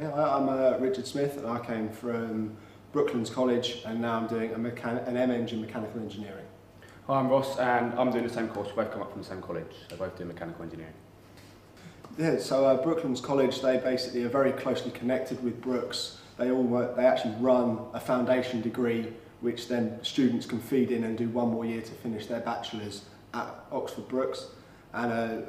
Yeah, I- I'm uh, Richard Smith and I came from Brooklands College and now I'm doing an M.Eng in mechanical engineering. Hi, I'm Ross and I'm doing the same course. We both come up from the same college, so both doing mechanical engineering. Yeah, so uh, Brooklands College, they basically are very closely connected with Brookes. They all work, they actually run a foundation degree which then students can feed in and do one more year to finish their bachelor's at Oxford Brookes. And uh,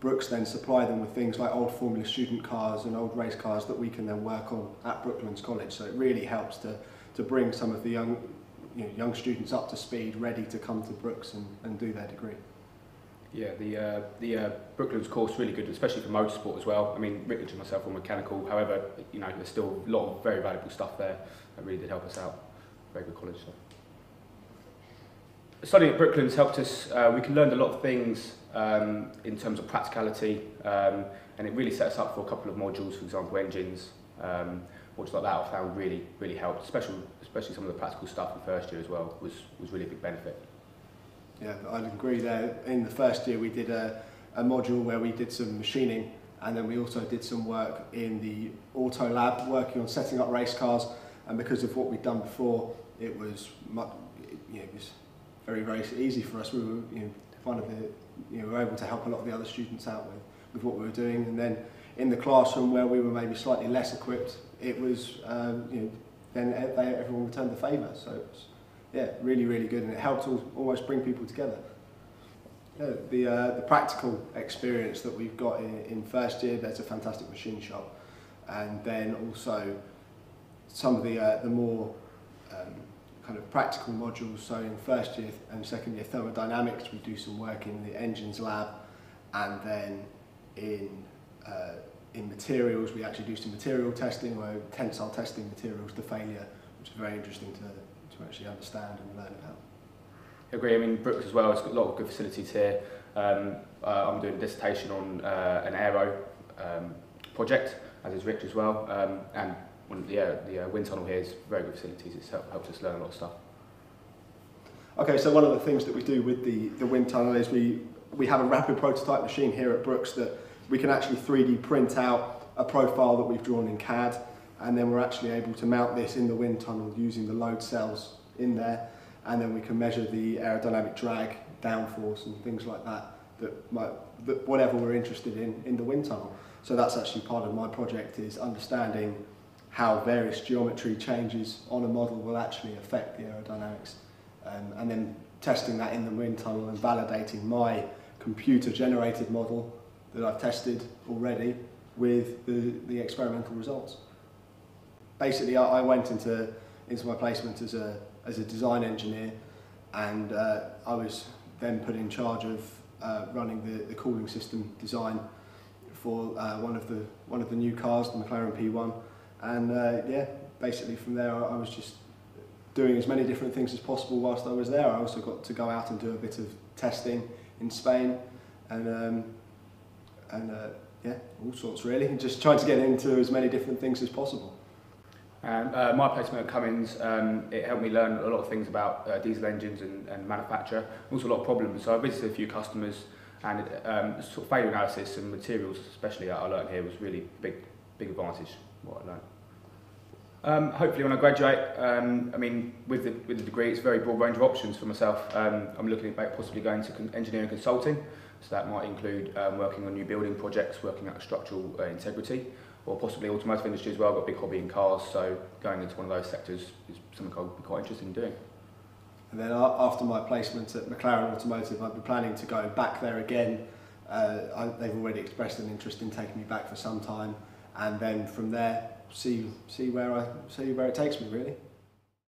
Brookes then supply them with things like old Formula student cars and old race cars that we can then work on at Brooklands College. So it really helps to, to bring some of the young, you know, young students up to speed, ready to come to Brookes and, and do their degree. Yeah, the uh, the uh, Brooklands course really good, especially for motorsport as well. I mean, Richard and myself are mechanical. However, you know, there's still a lot of very valuable stuff there that really did help us out. Very good college. So. Studying at Brooklands helped us. Uh, we can learn a lot of things um, in terms of practicality, um, and it really set us up for a couple of modules. For example, engines, um, like that. I found really really helped, especially especially some of the practical stuff in first year as well was was really a big benefit. Yeah, I'd agree there. In the first year, we did a, a module where we did some machining, and then we also did some work in the auto lab, working on setting up race cars. And because of what we'd done before, it was much, you know, it was very very easy for us. We were you know, one of the you know, we were able to help a lot of the other students out with with what we were doing. And then in the classroom where we were maybe slightly less equipped, it was um, you know then they, everyone returned the favour. So it was yeah, really, really good, and it helped al almost bring people together. Yeah, the, uh, the practical experience that we've got in, in first year, there's a fantastic machine shop, and then also some of the, uh, the more um, kind of practical modules. So in first year and second year thermodynamics, we do some work in the engines lab, and then in uh, in materials, we actually do some material testing, or tensile testing materials to failure, which is very interesting to to actually understand and learn about. I agree. I mean, Brookes as well has got a lot of good facilities here. Um, uh, I'm doing a dissertation on uh, an aero um, project, as is Rich as well. Um, and one, yeah, the uh, wind tunnel here is very good facilities. It's helped us learn a lot of stuff. Okay, so one of the things that we do with the, the wind tunnel is we, we have a rapid prototype machine here at Brookes that we can actually 3D print out a profile that we've drawn in CAD and then we're actually able to mount this in the wind tunnel using the load cells in there and then we can measure the aerodynamic drag, downforce and things like that that might that whatever we're interested in in the wind tunnel. So that's actually part of my project is understanding how various geometry changes on a model will actually affect the aerodynamics. Um, and then testing that in the wind tunnel and validating my computer generated model that I've tested already with the, the experimental results. Basically I, I went into into my placement as a as a design engineer, and uh, I was then put in charge of uh, running the, the cooling system design for uh, one of the one of the new cars, the McLaren P1, and uh, yeah, basically from there I, was just doing as many different things as possible whilst I was there. I also got to go out and do a bit of testing in Spain, and um, and uh, yeah, all sorts really, and just trying to get into as many different things as possible. And uh, my placement at Cummins, um, it helped me learn a lot of things about uh, diesel engines and, and manufacture, also a lot of problems. So I visited a few customers and um, sort of failure analysis and materials, especially I learned here, was really big, big advantage. What I learned. Um, hopefully, when I graduate, um, I mean, with the, with the degree, it's a very broad range of options for myself. Um, I'm looking at possibly going to engineering consulting, so that might include um, working on new building projects, working out structural uh, integrity, or possibly automotive industry as well. I've got a big hobby in cars, so going into one of those sectors is something I'd be quite interested in doing. And then after my placement at McLaren Automotive, I'd be planning to go back there again. Uh, I, they've already expressed an interest in taking me back for some time, and then from there, see see where I see where it takes me really.